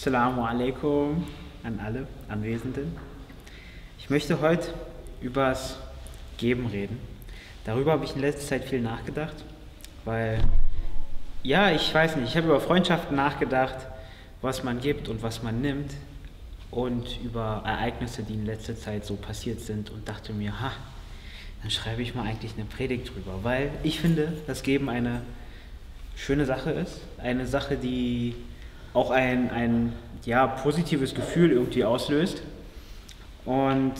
Assalamu alaikum an alle Anwesenden. Ich möchte heute über das Geben reden. Darüber habe ich in letzter Zeit viel nachgedacht, weil, ja, ich weiß nicht, ich habe über Freundschaften nachgedacht, was man gibt und was man nimmt und über Ereignisse, die in letzter Zeit so passiert sind und dachte mir, ha, dann schreibe ich mal eigentlich eine Predigt drüber, weil ich finde, dass Geben eine schöne Sache ist, eine Sache, die auch ein, ein ja, positives Gefühl irgendwie auslöst und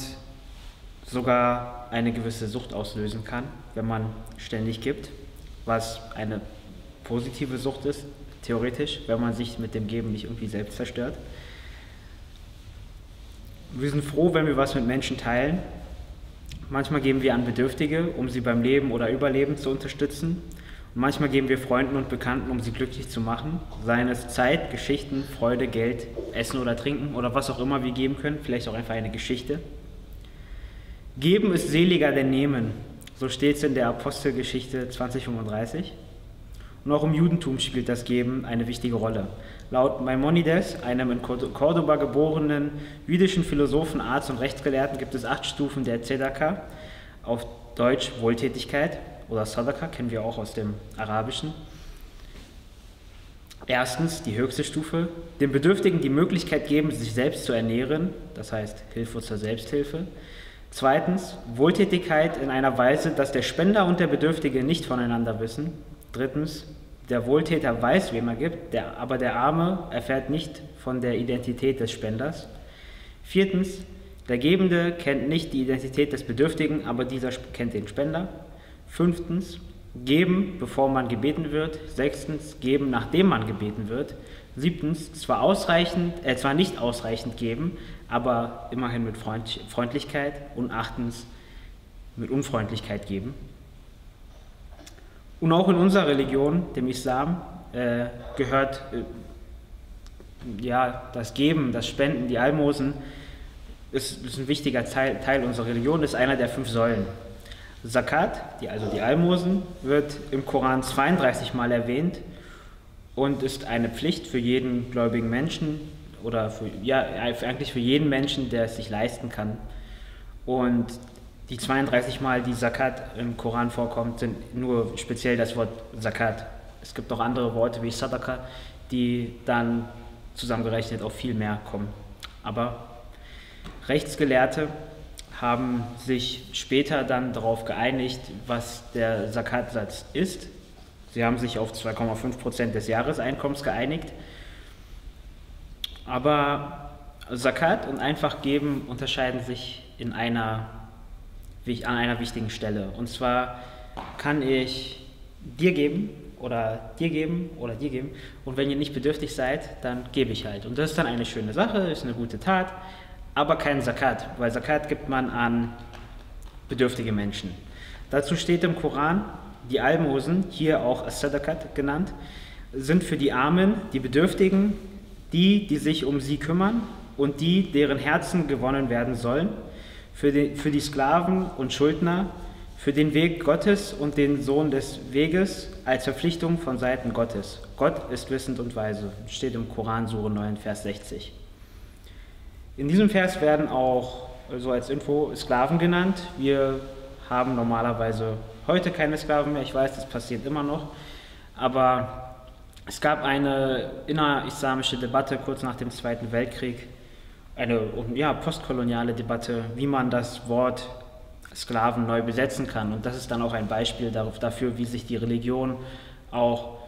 sogar eine gewisse Sucht auslösen kann, wenn man ständig gibt, was eine positive Sucht ist, theoretisch, wenn man sich mit dem Geben nicht irgendwie selbst zerstört. Wir sind froh, wenn wir was mit Menschen teilen. Manchmal geben wir an Bedürftige, um sie beim Leben oder Überleben zu unterstützen. Manchmal geben wir Freunden und Bekannten, um sie glücklich zu machen. Seien es Zeit, Geschichten, Freude, Geld, Essen oder Trinken oder was auch immer wir geben können. Vielleicht auch einfach eine Geschichte. Geben ist seliger denn nehmen. So steht es in der Apostelgeschichte 2035. Und auch im Judentum spielt das Geben eine wichtige Rolle. Laut Maimonides, einem in Cordoba geborenen jüdischen Philosophen, Arzt und Rechtsgelehrten, gibt es acht Stufen der Tzedaka, auf Deutsch Wohltätigkeit oder Sadaka, kennen wir auch aus dem Arabischen. Erstens, die höchste Stufe, den Bedürftigen die Möglichkeit geben, sich selbst zu ernähren, das heißt Hilfe zur Selbsthilfe. Zweitens, Wohltätigkeit in einer Weise, dass der Spender und der Bedürftige nicht voneinander wissen. Drittens, der Wohltäter weiß, wem er gibt, der, aber der Arme erfährt nicht von der Identität des Spenders. Viertens, der Gebende kennt nicht die Identität des Bedürftigen, aber dieser kennt den Spender. Fünftens, geben, bevor man gebeten wird. Sechstens, geben, nachdem man gebeten wird. Siebtens, zwar ausreichend, äh, zwar nicht ausreichend geben, aber immerhin mit Freund, Freundlichkeit. Und achtens, mit Unfreundlichkeit geben. Und auch in unserer Religion, dem Islam, äh, gehört äh, ja, das Geben, das Spenden, die Almosen, ist, ist ein wichtiger Teil, Teil unserer Religion, ist einer der fünf Säulen. Zakat, die, also die Almosen, wird im Koran 32 Mal erwähnt und ist eine Pflicht für jeden gläubigen Menschen oder für, ja, eigentlich für jeden Menschen, der es sich leisten kann. Und die 32 Mal, die Zakat im Koran vorkommt, sind nur speziell das Wort Zakat. Es gibt auch andere Worte wie Sadaka, die dann zusammengerechnet auf viel mehr kommen. Aber Rechtsgelehrte haben sich später dann darauf geeinigt, was der Zakatsatz ist. Sie haben sich auf 2,5 Prozent des Jahreseinkommens geeinigt. Aber Zakat und einfach geben unterscheiden sich in einer an einer wichtigen Stelle. Und zwar kann ich dir geben oder dir geben oder dir geben. Und wenn ihr nicht bedürftig seid, dann gebe ich halt. Und das ist dann eine schöne Sache, ist eine gute Tat, aber kein Zakat, weil Zakat gibt man an bedürftige Menschen. Dazu steht im Koran, die Almosen, hier auch As-Sadakat genannt, sind für die Armen, die Bedürftigen, die, die sich um sie kümmern und die, deren Herzen gewonnen werden sollen für, den, für die Sklaven und Schuldner, für den Weg Gottes und den Sohn des Weges als Verpflichtung von Seiten Gottes. Gott ist wissend und weise, steht im Koran, Sure 9, Vers 60. In diesem Vers werden auch, so als Info, Sklaven genannt. Wir haben normalerweise heute keine Sklaven mehr, ich weiß, das passiert immer noch, aber es gab eine innerislamische Debatte kurz nach dem Zweiten Weltkrieg, eine ja, postkoloniale Debatte, wie man das Wort Sklaven neu besetzen kann. Und das ist dann auch ein Beispiel dafür, wie sich die Religion auch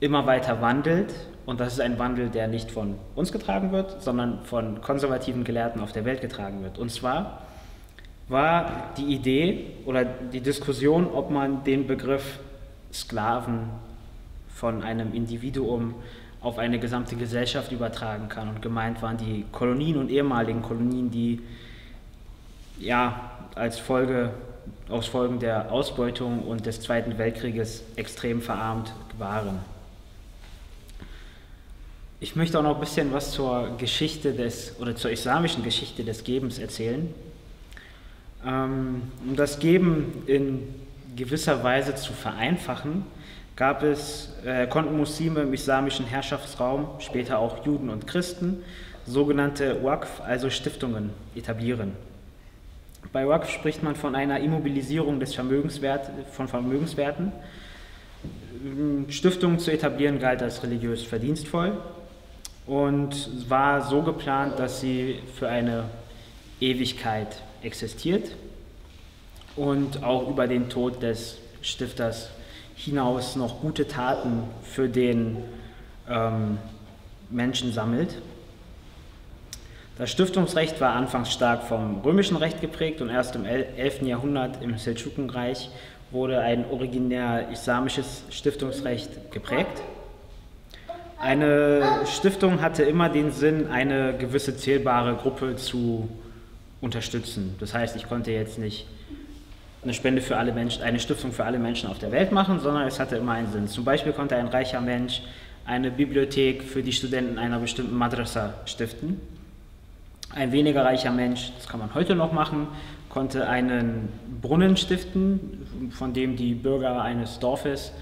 immer weiter wandelt. Und das ist ein Wandel, der nicht von uns getragen wird, sondern von konservativen Gelehrten auf der Welt getragen wird. Und zwar war die Idee oder die Diskussion, ob man den Begriff Sklaven von einem Individuum auf eine gesamte Gesellschaft übertragen kann. Und gemeint waren die Kolonien und ehemaligen Kolonien, die ja als Folge aus Folgen der Ausbeutung und des Zweiten Weltkrieges extrem verarmt waren. Ich möchte auch noch ein bisschen was zur Geschichte des oder zur islamischen Geschichte des Gebens erzählen. Ähm, um das Geben in gewisser Weise zu vereinfachen, gab es, äh, konnten Muslime im islamischen Herrschaftsraum, später auch Juden und Christen, sogenannte Waqf, also Stiftungen, etablieren. Bei Waqf spricht man von einer Immobilisierung des Vermögenswert, von Vermögenswerten. Stiftungen zu etablieren galt als religiös verdienstvoll und war so geplant, dass sie für eine Ewigkeit existiert und auch über den Tod des Stifters hinaus noch gute Taten für den ähm, Menschen sammelt. Das Stiftungsrecht war anfangs stark vom römischen Recht geprägt und erst im 11. Jahrhundert im Seldschukenreich wurde ein originär islamisches Stiftungsrecht geprägt. Eine Stiftung hatte immer den Sinn, eine gewisse zählbare Gruppe zu unterstützen. Das heißt, ich konnte jetzt nicht eine Spende für alle Menschen, eine Stiftung für alle Menschen auf der Welt machen, sondern es hatte immer einen Sinn. Zum Beispiel konnte ein reicher Mensch eine Bibliothek für die Studenten einer bestimmten Madrasa stiften. Ein weniger reicher Mensch, das kann man heute noch machen, konnte einen Brunnen stiften, von dem die Bürger eines Dorfes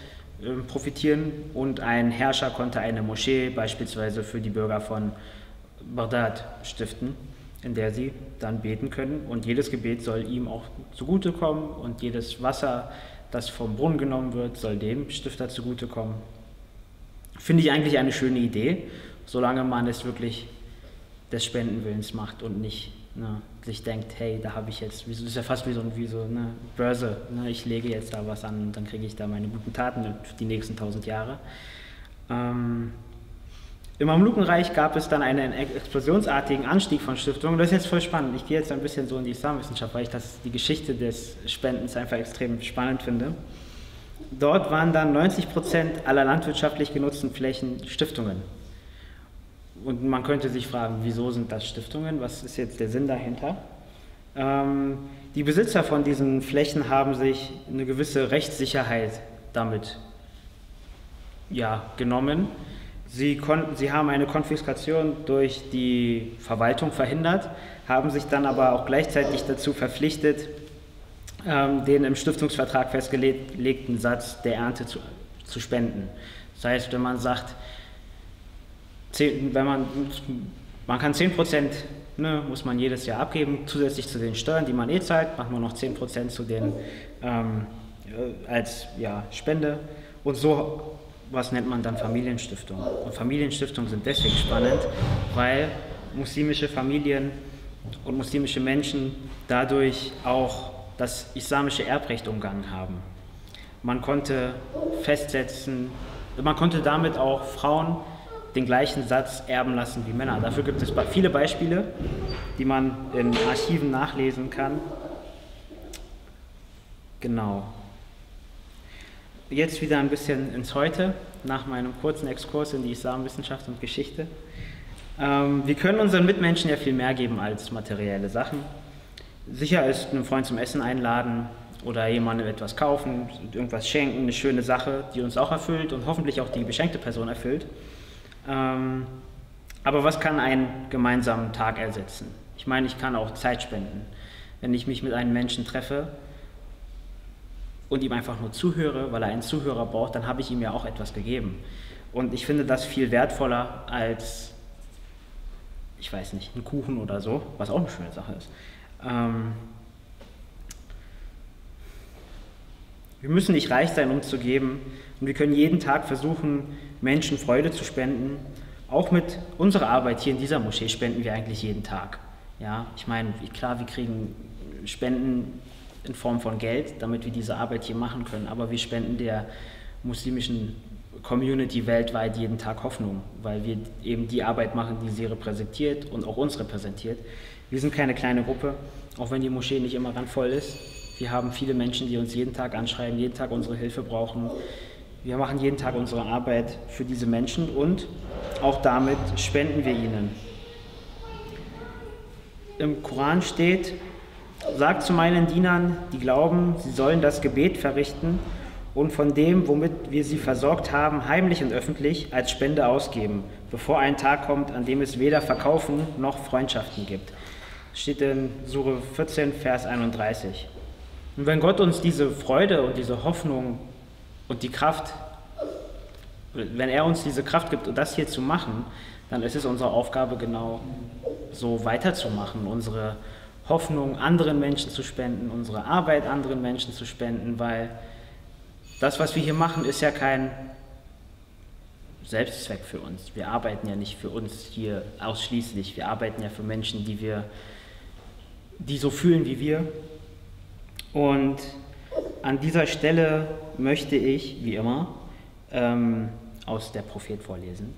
profitieren. Und ein Herrscher konnte eine Moschee beispielsweise für die Bürger von Bagdad stiften, in der sie dann beten können. Und jedes Gebet soll ihm auch zugutekommen. Und jedes Wasser, das vom Brunnen genommen wird, soll dem Stifter zugutekommen. Finde ich eigentlich eine schöne Idee, solange man es wirklich des Spendenwillens macht und nicht ne, sich denkt, hey, da habe ich jetzt, das ist ja fast wie so, wie so eine Börse, ne, ich lege jetzt da was an und dann kriege ich da meine guten Taten für die nächsten tausend Jahre. Ähm, Im Mamlukenreich gab es dann einen explosionsartigen Anstieg von Stiftungen. Das ist jetzt voll spannend. Ich gehe jetzt ein bisschen so in die Islamwissenschaft, weil ich das, die Geschichte des Spendens einfach extrem spannend finde. Dort waren dann 90 Prozent aller landwirtschaftlich genutzten Flächen Stiftungen. Und man könnte sich fragen, wieso sind das Stiftungen? Was ist jetzt der Sinn dahinter? Ähm, die Besitzer von diesen Flächen haben sich eine gewisse Rechtssicherheit damit ja, genommen. Sie, konnten, sie haben eine Konfiskation durch die Verwaltung verhindert, haben sich dann aber auch gleichzeitig dazu verpflichtet, ähm, den im Stiftungsvertrag festgelegten Satz der Ernte zu, zu spenden. Das heißt, wenn man sagt, 10, wenn man, man kann 10 Prozent ne, muss man jedes Jahr abgeben, zusätzlich zu den Steuern, die man eh zahlt, macht man noch 10 Prozent zu den ähm, äh, als ja, Spende und so was nennt man dann Familienstiftung. Und Familienstiftungen sind deswegen spannend, weil muslimische Familien und muslimische Menschen dadurch auch das islamische Erbrecht umgangen haben. Man konnte festsetzen, man konnte damit auch Frauen den gleichen Satz erben lassen wie Männer. Dafür gibt es viele Beispiele, die man in Archiven nachlesen kann. Genau. Jetzt wieder ein bisschen ins Heute, nach meinem kurzen Exkurs in die Islamwissenschaft und Geschichte. Ähm, wir können unseren Mitmenschen ja viel mehr geben als materielle Sachen. Sicher ist einen Freund zum Essen einladen oder jemandem etwas kaufen, irgendwas schenken, eine schöne Sache, die uns auch erfüllt und hoffentlich auch die beschenkte Person erfüllt. Ähm, aber was kann einen gemeinsamen Tag ersetzen? Ich meine, ich kann auch Zeit spenden. Wenn ich mich mit einem Menschen treffe und ihm einfach nur zuhöre, weil er einen Zuhörer braucht, dann habe ich ihm ja auch etwas gegeben. Und ich finde das viel wertvoller als, ich weiß nicht, ein Kuchen oder so, was auch eine schöne Sache ist. Ähm, wir müssen nicht reich sein, um zu geben. Und wir können jeden Tag versuchen, Menschen Freude zu spenden. Auch mit unserer Arbeit hier in dieser Moschee spenden wir eigentlich jeden Tag. Ja, ich meine, klar, wir kriegen Spenden in Form von Geld, damit wir diese Arbeit hier machen können, aber wir spenden der muslimischen Community weltweit jeden Tag Hoffnung, weil wir eben die Arbeit machen, die sie repräsentiert und auch uns repräsentiert. Wir sind keine kleine Gruppe, auch wenn die Moschee nicht immer randvoll ist. Wir haben viele Menschen, die uns jeden Tag anschreiben, jeden Tag unsere Hilfe brauchen. Wir machen jeden Tag unsere Arbeit für diese Menschen und auch damit spenden wir ihnen. Im Koran steht, sagt zu meinen Dienern, die glauben, sie sollen das Gebet verrichten und von dem, womit wir sie versorgt haben, heimlich und öffentlich als Spende ausgeben, bevor ein Tag kommt, an dem es weder Verkaufen noch Freundschaften gibt. Das steht in Sure 14, Vers 31. Und wenn Gott uns diese Freude und diese Hoffnung und die Kraft wenn er uns diese Kraft gibt, das hier zu machen, dann ist es unsere Aufgabe, genau so weiterzumachen, unsere Hoffnung anderen Menschen zu spenden, unsere Arbeit anderen Menschen zu spenden, weil das, was wir hier machen, ist ja kein Selbstzweck für uns. Wir arbeiten ja nicht für uns hier ausschließlich. Wir arbeiten ja für Menschen, die wir, die so fühlen wie wir. Und an dieser Stelle möchte ich, wie immer, ähm, aus der Prophet vorlesen,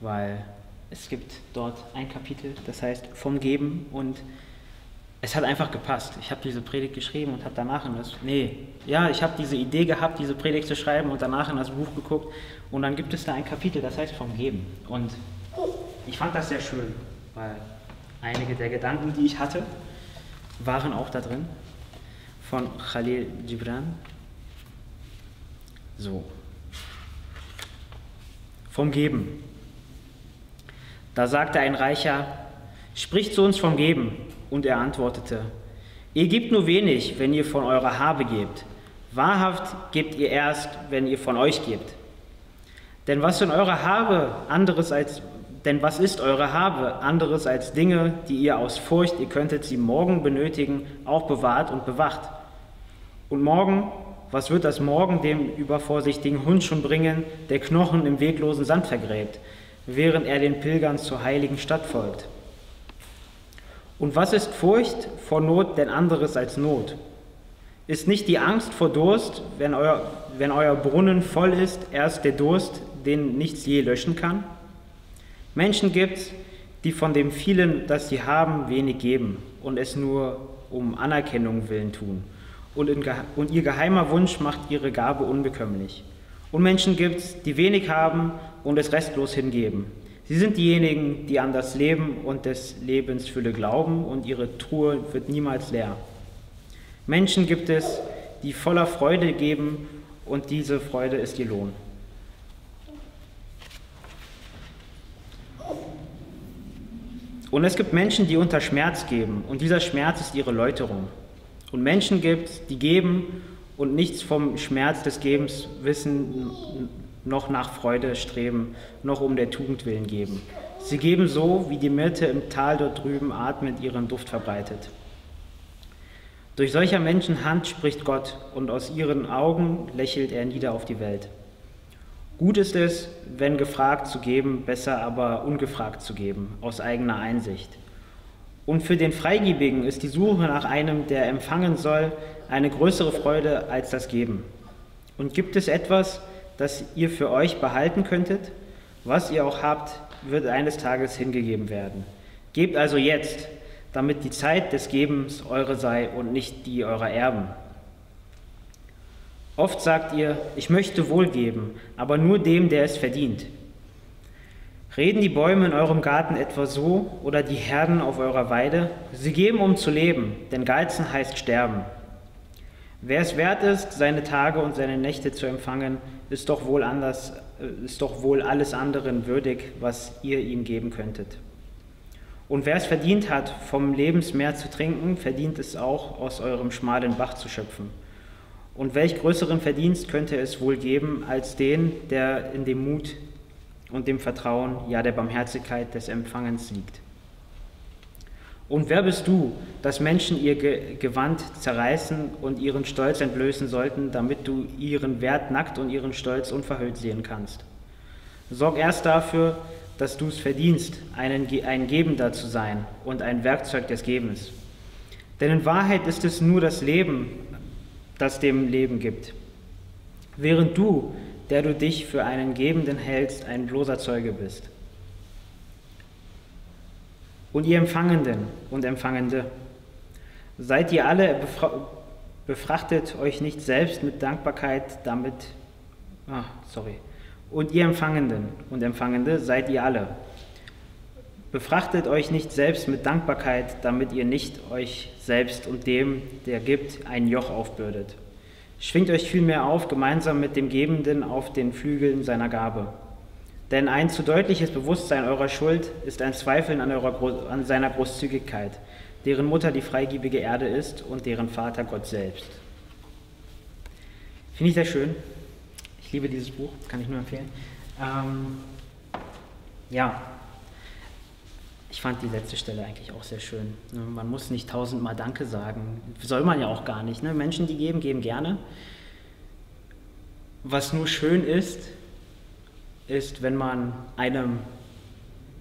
weil es gibt dort ein Kapitel, das heißt vom Geben und es hat einfach gepasst. Ich habe diese Predigt geschrieben und habe danach in das, nee, ja, ich habe diese Idee gehabt, diese Predigt zu schreiben und danach in das Buch geguckt und dann gibt es da ein Kapitel, das heißt vom Geben. Und ich fand das sehr schön, weil einige der Gedanken, die ich hatte, waren auch da drin von Khalil Gibran. So. Vom Geben. Da sagte ein Reicher, spricht zu uns vom Geben. Und er antwortete, ihr gebt nur wenig, wenn ihr von eurer Habe gebt. Wahrhaft gebt ihr erst, wenn ihr von euch gebt. Denn was in eurer Habe anderes als denn was ist eure Habe anderes als Dinge, die ihr aus Furcht, ihr könntet sie morgen benötigen, auch bewahrt und bewacht? Und morgen, was wird das morgen dem übervorsichtigen Hund schon bringen, der Knochen im weglosen Sand vergräbt, während er den Pilgern zur heiligen Stadt folgt? Und was ist Furcht vor Not denn anderes als Not? Ist nicht die Angst vor Durst, wenn euer, wenn euer Brunnen voll ist, erst der Durst, den nichts je löschen kann? Menschen gibt es, die von dem vielen, das sie haben, wenig geben und es nur um Anerkennung willen tun. Und, in, und ihr geheimer Wunsch macht ihre Gabe unbekömmlich. Und Menschen gibt es, die wenig haben und es restlos hingeben. Sie sind diejenigen, die an das Leben und des Lebens Fülle glauben und ihre Truhe wird niemals leer. Menschen gibt es, die voller Freude geben und diese Freude ist ihr Lohn. Und es gibt Menschen, die unter Schmerz geben und dieser Schmerz ist ihre Läuterung. Und Menschen gibt, es, die geben und nichts vom Schmerz des Gebens wissen, noch nach Freude streben, noch um der Tugend willen geben. Sie geben so, wie die Myrte im Tal dort drüben atmet ihren Duft verbreitet. Durch solcher Menschen Hand spricht Gott und aus ihren Augen lächelt er nieder auf die Welt. Gut ist es, wenn gefragt zu geben, besser aber ungefragt zu geben, aus eigener Einsicht. Und für den Freigebigen ist die Suche nach einem, der empfangen soll, eine größere Freude als das Geben. Und gibt es etwas, das ihr für euch behalten könntet. Was ihr auch habt, wird eines Tages hingegeben werden. Gebt also jetzt, damit die Zeit des Gebens eure sei und nicht die eurer Erben. Oft sagt ihr, ich möchte wohl geben, aber nur dem, der es verdient. Reden die Bäume in eurem Garten etwa so oder die Herden auf eurer Weide? Sie geben, um zu leben, denn Geizen heißt sterben. Wer es wert ist, seine Tage und seine Nächte zu empfangen, ist doch wohl anders, äh, ist doch wohl alles anderen würdig, was ihr ihm geben könntet. Und wer es verdient hat, vom Lebensmeer zu trinken, verdient es auch, aus eurem schmalen Bach zu schöpfen. Und welch größeren Verdienst könnte es wohl geben, als den, der in dem Mut und dem Vertrauen, ja der Barmherzigkeit des Empfangens liegt? Und wer bist du, dass Menschen ihr Gewand zerreißen und ihren Stolz entblößen sollten, damit du ihren Wert nackt und ihren Stolz unverhüllt sehen kannst? Sorg erst dafür, dass du es verdienst, einen, ein Gebender zu sein und ein Werkzeug des Gebens. Denn in Wahrheit ist es nur das Leben, das dem Leben gibt. Während du, der du dich für einen Gebenden hältst, ein bloßer Zeuge bist. Und ihr Empfangenden und Empfangende, seid ihr alle befrachtet euch nicht selbst mit Dankbarkeit damit, ah, sorry, und ihr Empfangenden und Empfangende, seid ihr alle. Befrachtet euch nicht selbst mit Dankbarkeit, damit ihr nicht euch selbst und dem, der gibt, ein Joch aufbürdet. Schwingt euch vielmehr auf, gemeinsam mit dem Gebenden auf den Flügeln seiner Gabe. Denn ein zu deutliches Bewusstsein eurer Schuld ist ein Zweifeln an, eurer, an seiner Großzügigkeit, deren Mutter die freigebige Erde ist und deren Vater Gott selbst. Finde ich sehr schön. Ich liebe dieses Buch, kann ich nur empfehlen. Ähm, ja, ich fand die letzte Stelle eigentlich auch sehr schön. Ne? Man muss nicht tausendmal Danke sagen. Soll man ja auch gar nicht. Ne? Menschen, die geben, geben gerne. Was nur schön ist, ist, wenn man einem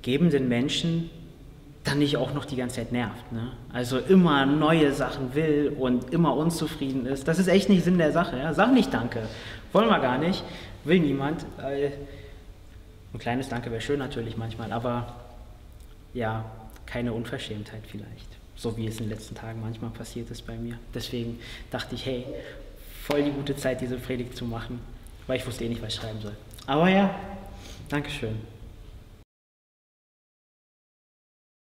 gebenden Menschen dann nicht auch noch die ganze Zeit nervt. Ne? Also immer neue Sachen will und immer unzufrieden ist. Das ist echt nicht Sinn der Sache. Ja? Sag nicht Danke. Wollen wir gar nicht. Will niemand. Ein kleines Danke wäre schön natürlich manchmal, aber ja, keine Unverschämtheit vielleicht. So wie es in den letzten Tagen manchmal passiert ist bei mir. Deswegen dachte ich, hey, voll die gute Zeit, diese Predigt zu machen, weil ich wusste eh nicht, was ich schreiben soll. Aber ja, Dankeschön.